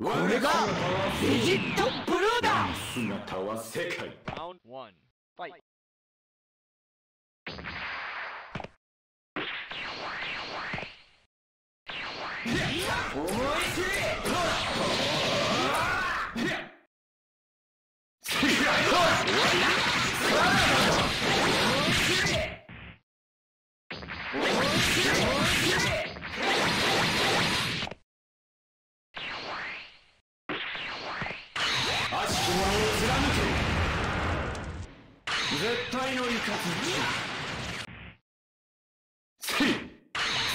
これがビジットブルーだ姿は世界 Round one. Fight. 思い切りけ絶対の威嚇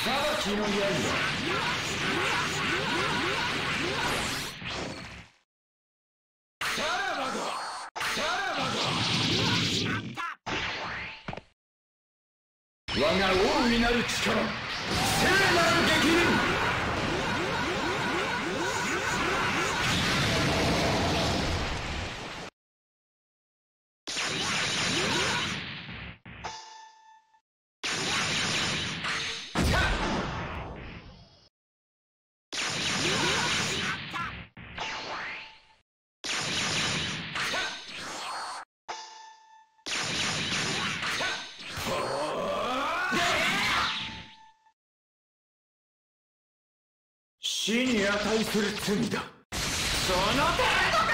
裁きの刃さらばださらばだ我が王になる力聖なる激鱗死に値する罪だ。その程度か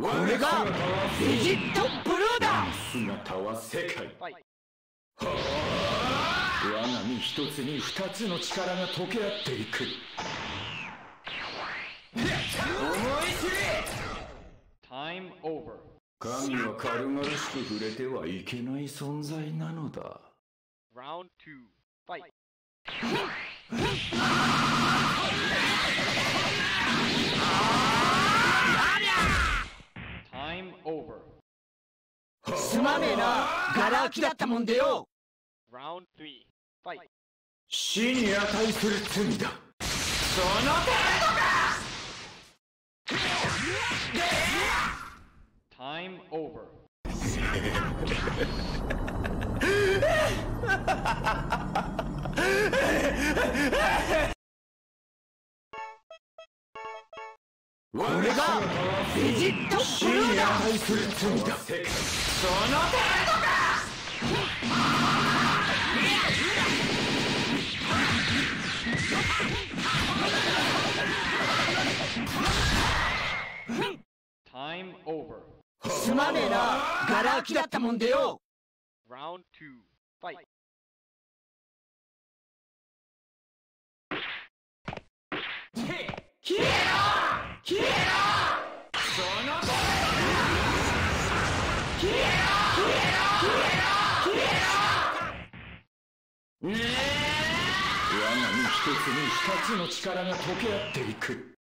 これがビジットブルーだ姿は世界 Fight. 我が身一つに二つの力が溶け合っていく思い切り Time over. 神は軽々しく触れてはいけない存在なのだ Round two. Fight. Time over. すまねえなガラ空きだったもんでよ Round three. Fight. 死に値する罪だその程度か Time over. これがビジット死ブルーだする罪だその程度か.すまねえなガラ空きだったもんでよ Round two. Fight. 我が身一つに二つの力が溶け合っていく。